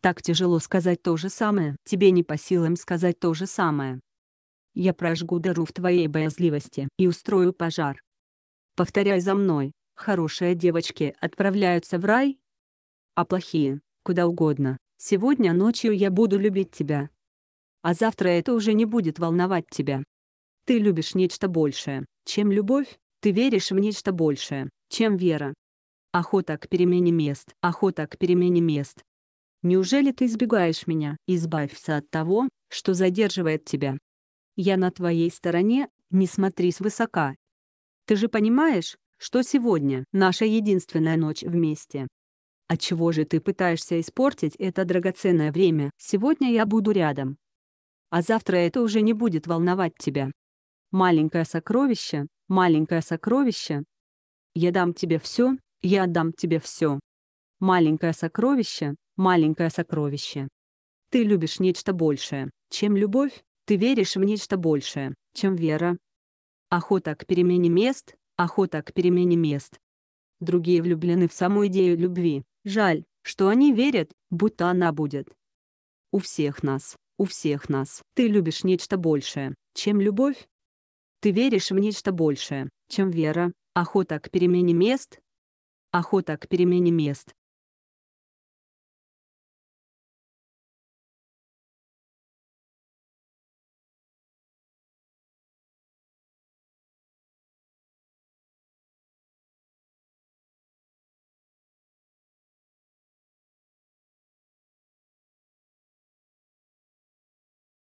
Так тяжело сказать то же самое. Тебе не по силам сказать то же самое. Я прожгу дыру в твоей боязливости и устрою пожар. Повторяй за мной. Хорошие девочки отправляются в рай, а плохие — куда угодно. Сегодня ночью я буду любить тебя. А завтра это уже не будет волновать тебя. Ты любишь нечто большее, чем любовь, ты веришь в нечто большее, чем вера. Охота к перемене мест, охота к перемене мест. Неужели ты избегаешь меня? Избавься от того, что задерживает тебя. Я на твоей стороне, не смотри свысока. Ты же понимаешь, что сегодня наша единственная ночь вместе. Отчего же ты пытаешься испортить это драгоценное время? Сегодня я буду рядом. А завтра это уже не будет волновать тебя. Маленькое сокровище, маленькое сокровище. Я дам тебе все, я отдам тебе все. Маленькое сокровище, маленькое сокровище. Ты любишь нечто большее, чем любовь, ты веришь в нечто большее, чем вера. Охота к перемене мест, охота к перемене мест. Другие влюблены в саму идею любви. Жаль, что они верят, будто она будет. У всех нас, у всех нас. Ты любишь нечто большее, чем любовь. Ты веришь в нечто большее, чем вера. Охота к перемене мест. Охота к перемене мест.